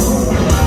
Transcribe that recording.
Oh.